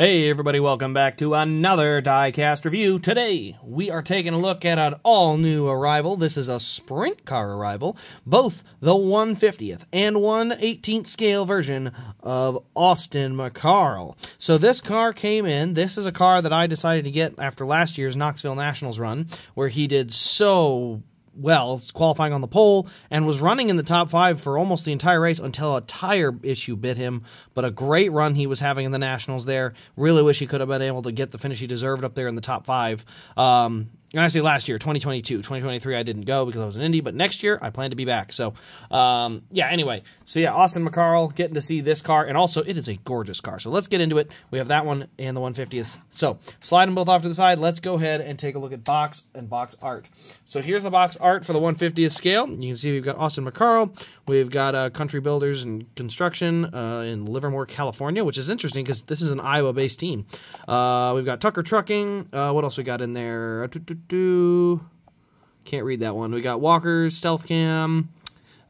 Hey everybody, welcome back to another diecast review. Today, we are taking a look at an all-new arrival. This is a sprint car arrival, both the 150th and 118th scale version of Austin McCarl. So this car came in, this is a car that I decided to get after last year's Knoxville Nationals run, where he did so well, qualifying on the pole, and was running in the top five for almost the entire race until a tire issue bit him. But a great run he was having in the Nationals there. Really wish he could have been able to get the finish he deserved up there in the top five. Um, and I say last year, 2022. 2023, I didn't go because I was in Indy, but next year, I plan to be back. So, um, yeah, anyway. So, yeah, Austin McCarl getting to see this car, and also, it is a gorgeous car. So, let's get into it. We have that one and the 150th. So, slide them both off to the side. Let's go ahead and take a look at box and box art. So, here's the box art for the 150th scale. You can see we've got Austin McCarl. We've got uh, Country Builders and Construction uh, in Livermore, California, which is interesting because this is an Iowa-based team. Uh, we've got Tucker Trucking. Uh, what else we got in there? Do. Can't read that one. We got Walker's, Stealth Cam,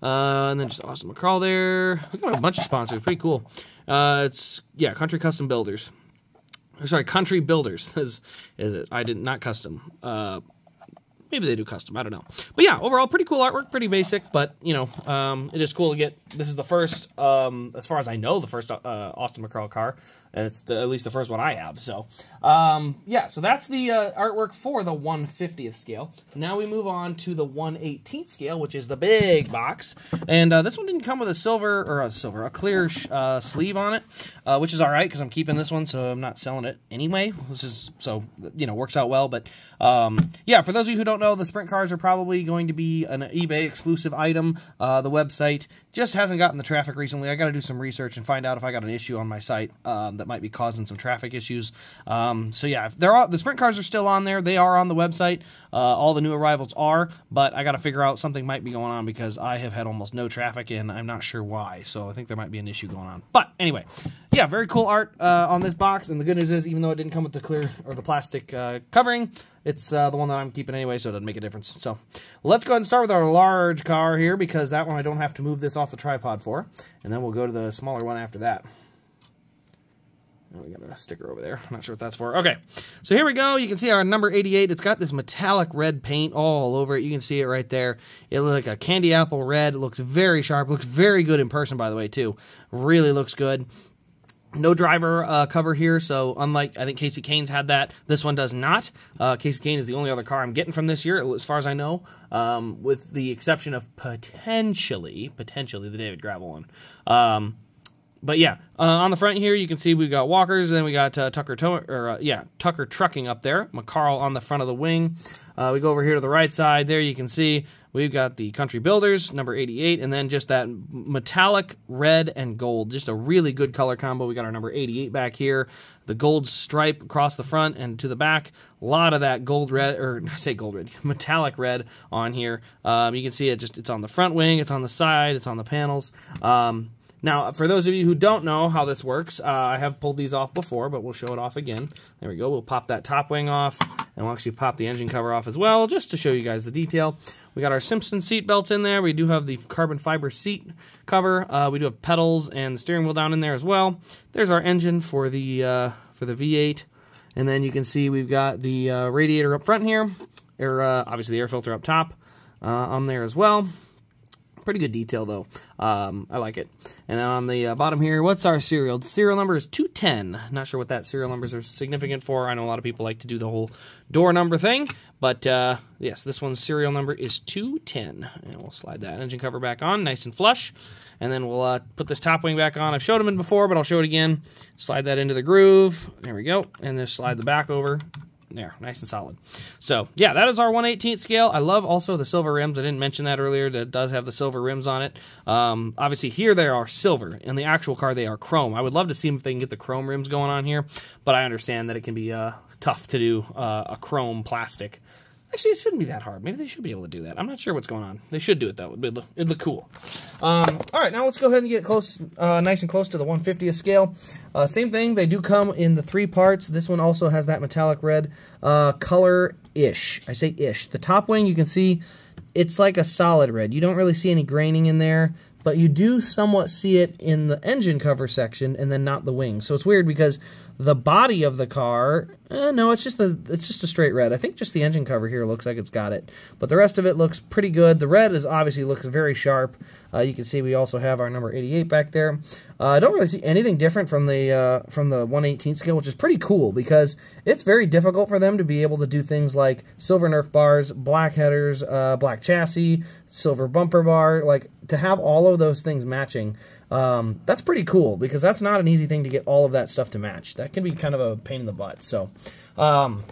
uh, and then just Austin McCarl there. We got a bunch of sponsors. Pretty cool. Uh, it's, yeah, Country Custom Builders. sorry, Country Builders is, is it. I did not custom. Uh, maybe they do custom. I don't know. But yeah, overall, pretty cool artwork. Pretty basic, but, you know, um, it is cool to get. This is the first, um, as far as I know, the first uh, Austin McCarl car and it's the, at least the first one I have. So, um, yeah, so that's the uh, artwork for the 150th scale. Now we move on to the 118th scale, which is the big box, and uh, this one didn't come with a silver or a silver, a clear uh, sleeve on it, uh, which is all right because I'm keeping this one, so I'm not selling it anyway. This is so you know works out well, but um, yeah, for those of you who don't know, the sprint cars are probably going to be an eBay exclusive item. Uh, the website just hasn't gotten the traffic recently. I got to do some research and find out if I got an issue on my site um, that might be causing some traffic issues. Um, so yeah, they're all, the sprint cars are still on there. They are on the website. Uh, all the new arrivals are, but I got to figure out something might be going on because I have had almost no traffic and I'm not sure why. So I think there might be an issue going on. But anyway, yeah, very cool art uh, on this box. And the good news is, even though it didn't come with the clear or the plastic uh, covering, it's uh, the one that I'm keeping anyway, so it doesn't make a difference. So let's go ahead and start with our large car here because that one I don't have to move this off the tripod for. And then we'll go to the smaller one after that. Oh, we got a sticker over there. I'm not sure what that's for. Okay, so here we go. You can see our number 88. It's got this metallic red paint all over it. You can see it right there. It looks like a candy apple red. It looks very sharp. Looks very good in person, by the way, too. Really looks good. No driver uh, cover here, so unlike I think Kasey Kahne's had that, this one does not. Uh, Kasey Kahne is the only other car I'm getting from this year, as far as I know, um, with the exception of potentially, potentially the David Gravel one. Um, but yeah, uh, on the front here, you can see we've got Walkers, then we got uh, Tucker, or uh, yeah, Tucker Trucking up there. McCarl on the front of the wing. Uh, we go over here to the right side. There you can see we've got the Country Builders, number 88, and then just that metallic red and gold. Just a really good color combo. We got our number 88 back here. The gold stripe across the front and to the back. A lot of that gold red, or I say gold red, metallic red on here. Um, you can see it just, it's on the front wing, it's on the side, it's on the panels. Um, now, for those of you who don't know how this works, uh, I have pulled these off before, but we'll show it off again. There we go. We'll pop that top wing off, and we'll actually pop the engine cover off as well, just to show you guys the detail. We got our Simpson seat belts in there. We do have the carbon fiber seat cover. Uh, we do have pedals and the steering wheel down in there as well. There's our engine for the uh, for the V8, and then you can see we've got the uh, radiator up front here, or uh, obviously the air filter up top uh, on there as well. Pretty good detail, though. Um, I like it. And on the uh, bottom here, what's our serial? The serial number is 210. Not sure what that serial numbers are significant for. I know a lot of people like to do the whole door number thing. But, uh, yes, this one's serial number is 210. And we'll slide that engine cover back on, nice and flush. And then we'll uh, put this top wing back on. I've showed them in before, but I'll show it again. Slide that into the groove. There we go. And then slide the back over there, nice and solid. So, yeah, that is our 118th scale. I love also the silver rims. I didn't mention that earlier. That does have the silver rims on it. Um, obviously, here they are silver. In the actual car, they are chrome. I would love to see if they can get the chrome rims going on here, but I understand that it can be uh, tough to do uh, a chrome plastic. Actually, it shouldn't be that hard. Maybe they should be able to do that. I'm not sure what's going on. They should do it, though. It'd look, it'd look cool. Um, all right, now let's go ahead and get close, uh, nice and close to the 150th scale. Uh, same thing. They do come in the three parts. This one also has that metallic red uh, color-ish. I say ish. The top wing, you can see it's like a solid red. You don't really see any graining in there. But you do somewhat see it in the engine cover section and then not the wing. So it's weird because the body of the car, eh, no, it's just a it's just a straight red. I think just the engine cover here looks like it's got it, but the rest of it looks pretty good. The red is obviously looks very sharp. Uh, you can see we also have our number 88 back there. Uh, I don't really see anything different from the uh, from the 118 scale, which is pretty cool because it's very difficult for them to be able to do things like silver Nerf bars, black headers, uh, black chassis, silver bumper bar, like to have all of those things matching. Um, that's pretty cool because that's not an easy thing to get all of that stuff to match. That can be kind of a pain in the butt. So, um,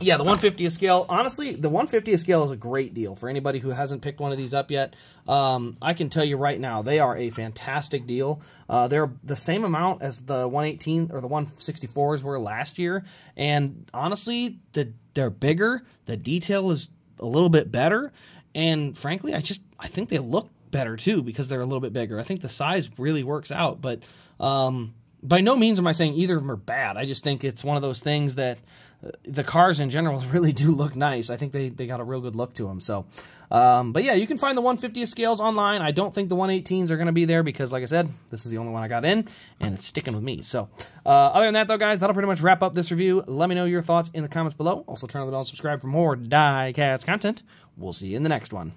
yeah, the 150th scale. Honestly, the 150th scale is a great deal for anybody who hasn't picked one of these up yet. Um, I can tell you right now, they are a fantastic deal. Uh, they're the same amount as the 118 or the 164s were last year, and honestly, the they're bigger. The detail is a little bit better, and frankly, I just I think they look better too because they're a little bit bigger. I think the size really works out, but um, by no means am I saying either of them are bad. I just think it's one of those things that uh, the cars in general really do look nice. I think they, they got a real good look to them. So, um, but yeah, you can find the 150th scales online. I don't think the 118s are going to be there because, like I said, this is the only one I got in, and it's sticking with me. So, uh, other than that, though, guys, that'll pretty much wrap up this review. Let me know your thoughts in the comments below. Also, turn on the bell and subscribe for more diecast content. We'll see you in the next one.